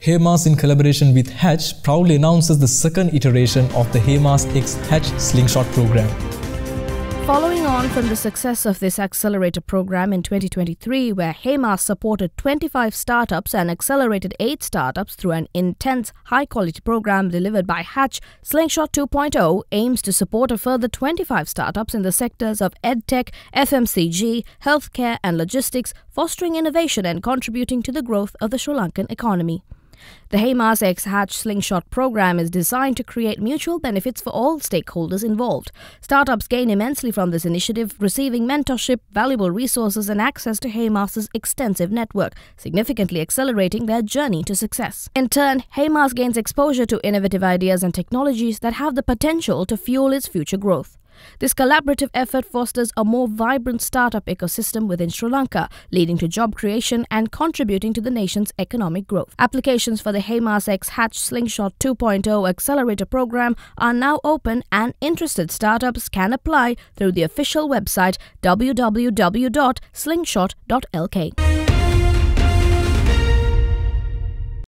HEMAS in collaboration with Hatch proudly announces the second iteration of the HEMAS X Hatch Slingshot program. Following on from the success of this accelerator program in 2023, where HEMAS supported 25 startups and accelerated 8 startups through an intense, high quality program delivered by Hatch, Slingshot 2.0 aims to support a further 25 startups in the sectors of edtech, FMCG, healthcare, and logistics, fostering innovation and contributing to the growth of the Sri Lankan economy. The HEMAS X Hatch Slingshot program is designed to create mutual benefits for all stakeholders involved. Startups gain immensely from this initiative, receiving mentorship, valuable resources, and access to HEMAS's extensive network, significantly accelerating their journey to success. In turn, HEMAS gains exposure to innovative ideas and technologies that have the potential to fuel its future growth. This collaborative effort fosters a more vibrant startup ecosystem within Sri Lanka, leading to job creation and contributing to the nation's economic growth. Applications for the HEMAS X Hatch Slingshot 2.0 Accelerator Program are now open and interested startups can apply through the official website www.slingshot.lk.